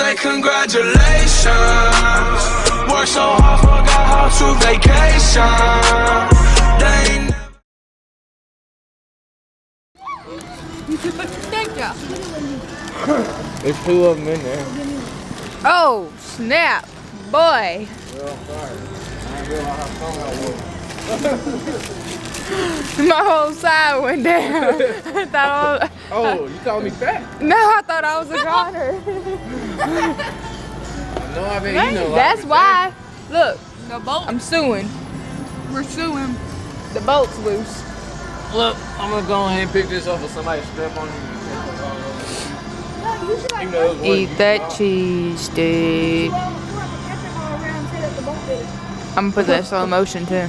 say congratulations. Work so hard, forgot how to vacation. They ain't Thank you. There's two of them in there. Oh, snap. Boy. My whole side went down. I thought I was, Oh, you called me fat? no, I thought I was a goner. No, I mean, you know. That's I why. Look, The boat. I'm suing. We're suing. The boat's loose. Look, I'm gonna go ahead and pick this up for somebody to strap on you. You know, Eat one- that cheese, dude. I'm gonna put that slow motion too.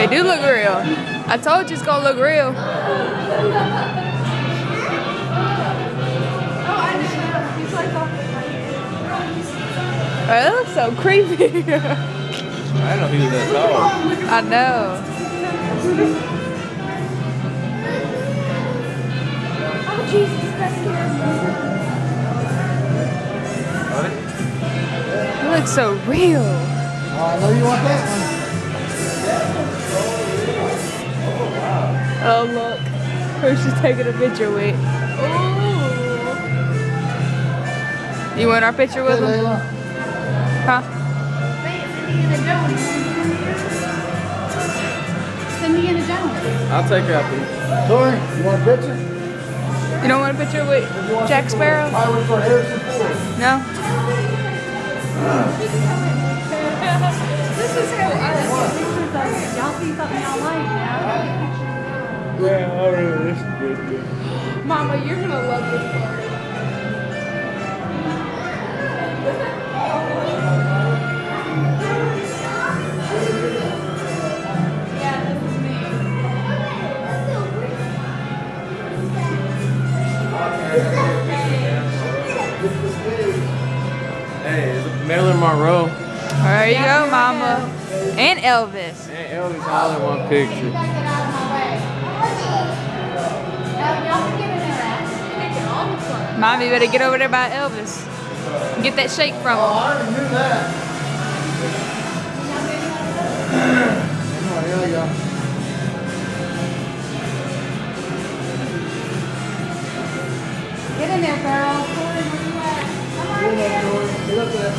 They do look real. I told you it's gonna look real. Oh, it looks so creepy. I didn't know he was that tall. I know. Oh, Jesus, that's scary. It looks so real. Oh, I know you want that one. Oh look, who's she taking a picture with? You want our picture with Hey, him? Layla. Huh? Indiana Jones. I'll take out these. Tori, you want a picture? You don't want a picture with Jack Sparrow? I went for Harrison Ford. No? This is how I Y'all see something y'all like now. Yeah, I really, this is good, good. Mama, you're gonna love this part. Hey, it's Marilyn Monroe There you go, Mama. And Elvis. and Elvis all in one picture. Mommy better get over there by Elvis. Get that shake from him. I already knew that. Oh, here we go. Get in there, girl. Tori, where you at? Come on here. Get up there.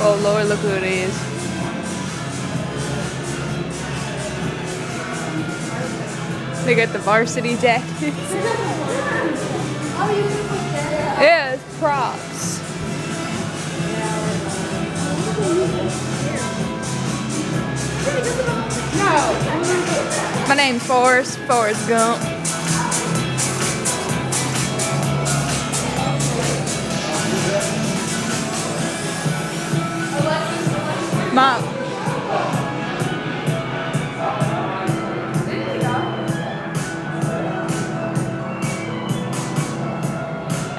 Oh Lord, look who it is. They got the varsity jackets. yeah, it's props. My name's Forrest, Forrest Gump. Mom.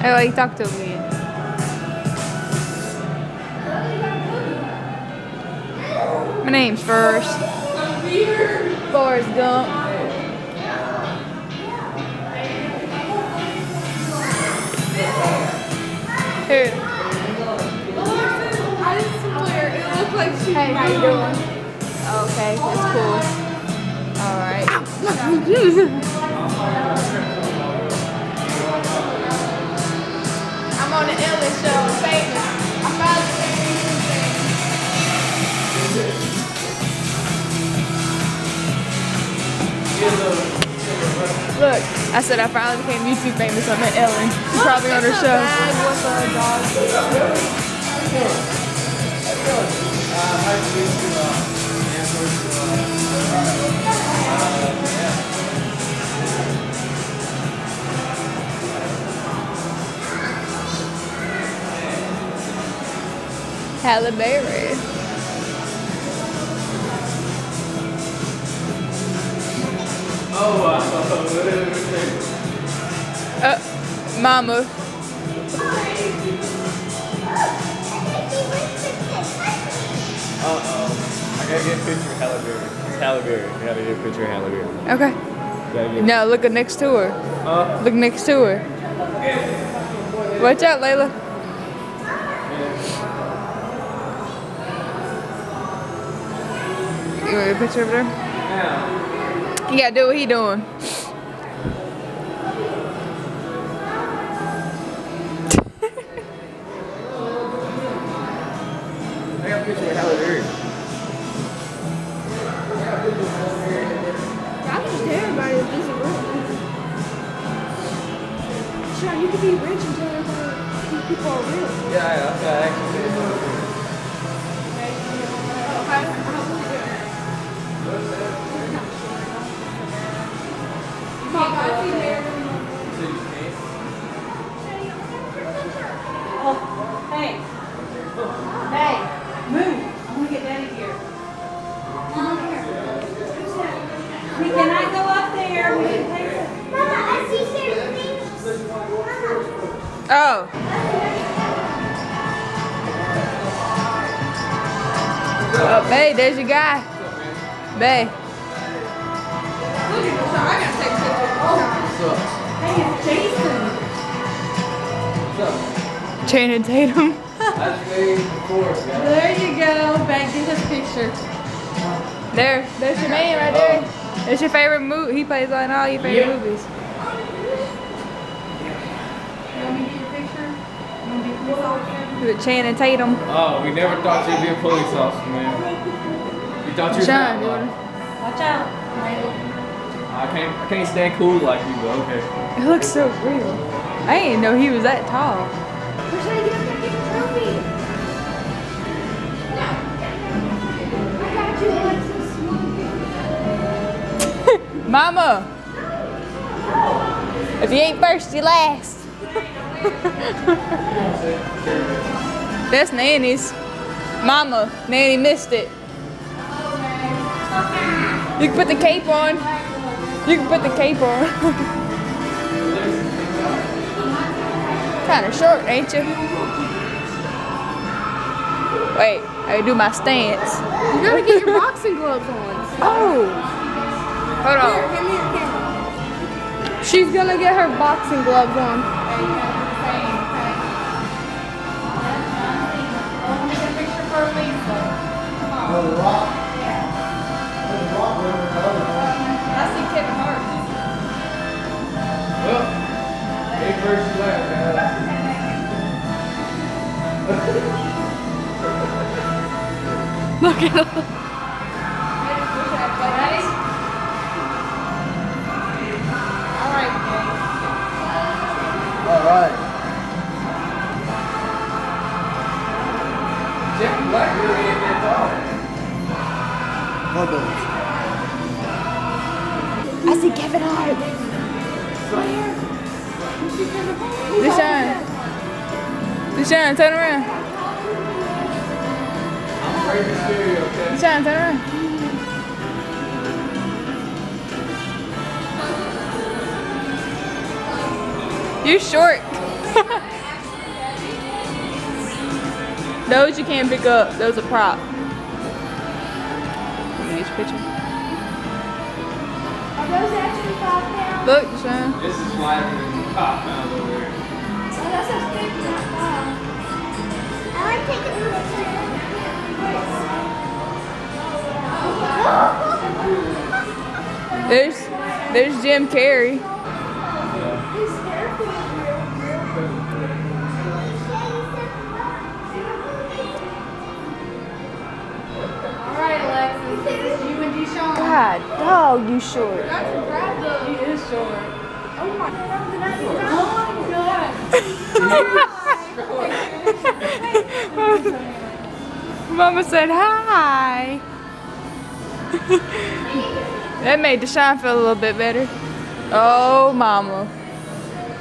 I like to me. My name's First. Forrest Gump. Here. Hey, how you doing? Okay, that's cool. All on the Ellen show. I'm famous. I'm probably famous. Here's a Look, I said I finally became YouTube famous. I met Ellen. She's probably on her show. Halle Berry. Uh, Mama. Uh-oh. I gotta get a picture of Halle Berry. It's Halle Berry. I gotta get a picture of Halle Berry. Okay. Gotta No, look next to her. Huh? Look next to her. Watch out, Layla. You want a picture over there? Yeah. You gotta do what he doing. I got a picture of Halle Berry. I just tell everybody that this is real. Sean, you could be rich and tell everybody these people are real. Yeah, that's what I actually Bay, there's your guy. Bay. Look at this. I gotta take pictures. What's up? Hey, Jason. What's up? Channing Tatum. That's me before. There you go. Back get his picture. There, there's your man right there. It's your favorite movie. He plays on all your favorite Yeah. movies. You want me to get your picture? You want to be a police officer? With Channing Tatum. Oh, we never thought you'd be a police officer, man. We thought you were Sean, fat, you Watch out. I can't, I can't stand cool like you, but okay. It looks so real. I didn't know he was that tall. We're trying to get up there and get the trophy. I got you, Alexis. Mama! If you ain't first, you last. That's Nanny's. Mama, Nanny missed it. You can put the cape on. You can put the cape on. kind of short, ain't you? Wait, I do my stance. You gotta get your boxing gloves on. Oh! Hold on. Give me your camera. She's gonna get her boxing gloves on. Rock. There's rock over in the. I see Kevin Hart. Well, ain't first you man. Look at him. I'm afraid to scare you, okay? Deshaun, turn around. You're short. Those you can't pick up. Those are prop. Let me get your picture. Are those actually five pounds? Look, Deshaun. This is lighter than five pounds over there. Oh, that says 50, not five. I like taking There's there's Jim Carrey. His hair feels real, real. All right, Alexis, this is you and Deshaun. God, dog, you short. Grab He is short. Oh my Oh my God. Mama said hi. that made Deshaun feel a little bit better. Oh, mama.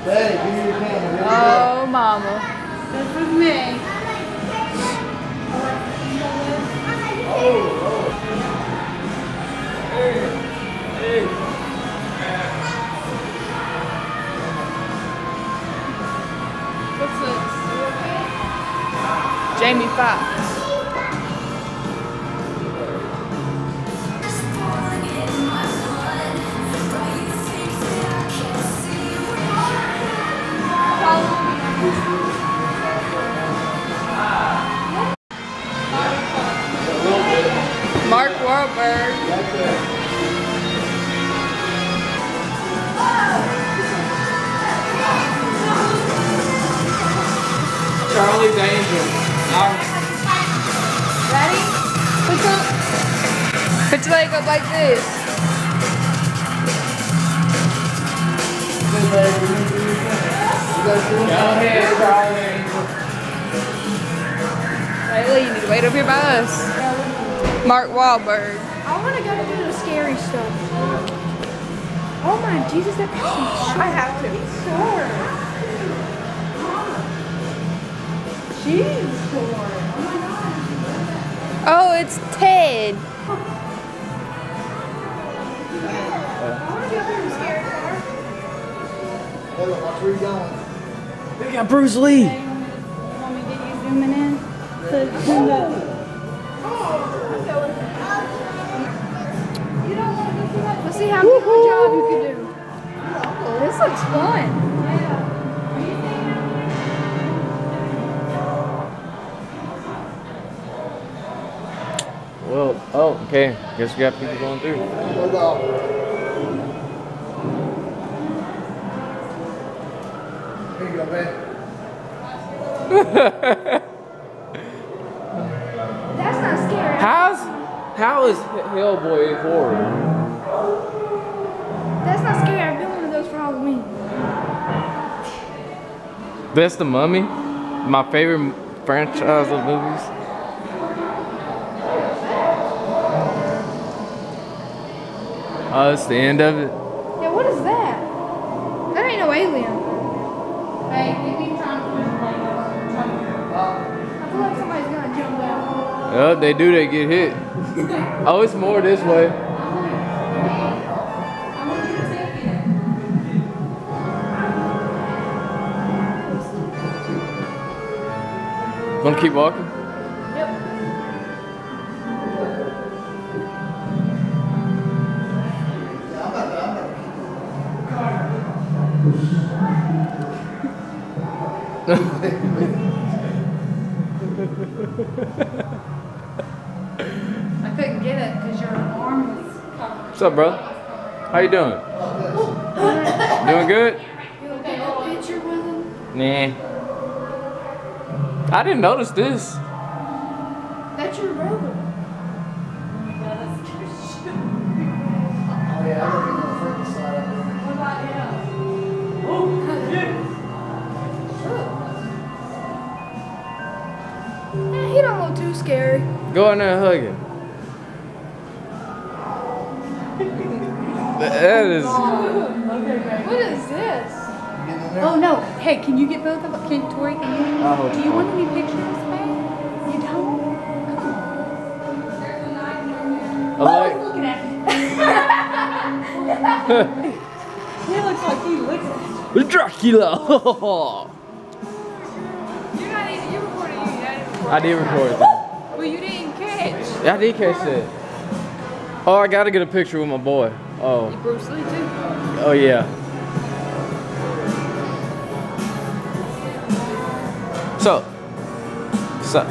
Hey, give me your camera. Here we go. Oh, mama. This is me. Jamie Foxx. Layla, you need to wait up here by us. Mark Wahlberg. I want to go do the scary stuff. Oh my Jesus, that person's short. I have to. short. She's short. Oh, oh, it's Ted. Hey, look, watch where you're going. Got Bruce Lee. Want me to get you zooming in? Zoom Let's see how good job you can do. This looks fun. Okay. Guess we got people going through. Hold. Here you go, babe. That's not scary. How's how is Hellboy horror? That's not scary. I've been one of those for Halloween. That's the Mummy, my favorite franchise of movies. Oh, it's the end of it. Yeah, what is that? That ain't no alien. Hey, give me trying to push the leg up. Trying to- I feel like somebody's gonna jump out. Oh, they do. They get hit. Oh, it's more this way. I want you to take it. Gonna keep walking. I couldn't get it because your arm was covered. What's up, bro? How you doing? Doing good? You look at that picture with him. Nah. I didn't notice this. That's your brother. Oh, yeah, don't look too scary. Go in there and hug him. That is. What is this? You getting in there? Oh no! Hey, can you get both of them? Can Tori? Can you? I'll do you want any pictures, babe? You don't? I like. Oh, Looking at me. he looks like he looks at me. Dracula. I didn't record. I did. Well, you didn't catch. Yeah, I did catch it. Oh, I gotta get a picture with my boy. Oh, Bruce Lee, too. oh yeah. So, so,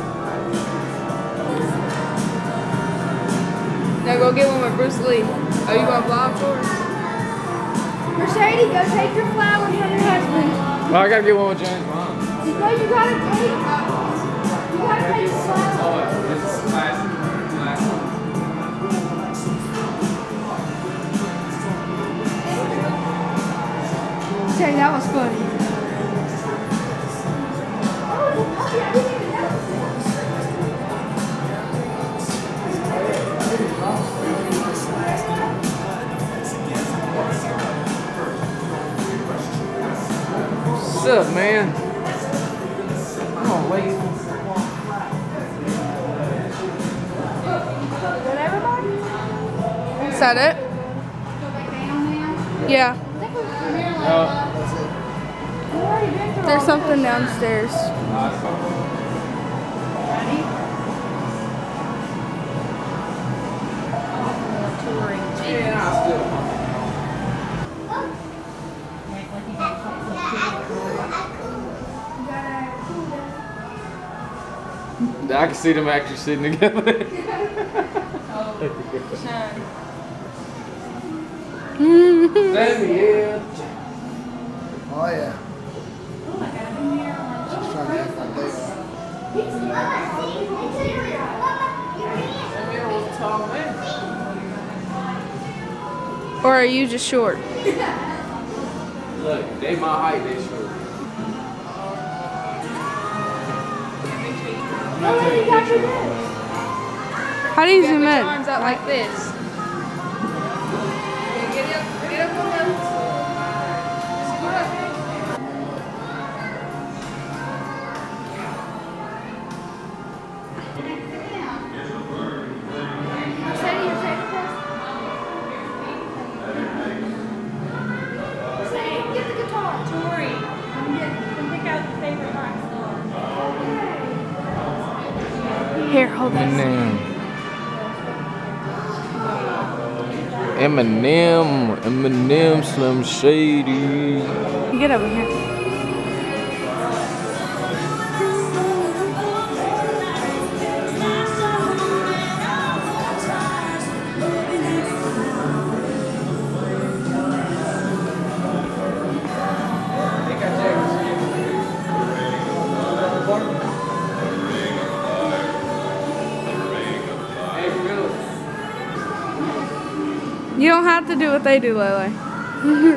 Now go get one with Bruce Lee. Oh, you want to vlog for us? Mercedes, go take your flowers from your husband. oh, I gotta get one with James Bond. You know you gotta take. Is that it? Yeah. There's something downstairs. I can see them actually sitting together. Samuel. Oh, yeah. She's trying to act like they are. Or are you just short? Look, they my height, they short. I'm not taking a picture of them. How do you zoom in? Arms out like this. Up, get Eminem. Eminem, Slim Shady. You get over here. Do what they do, Lele.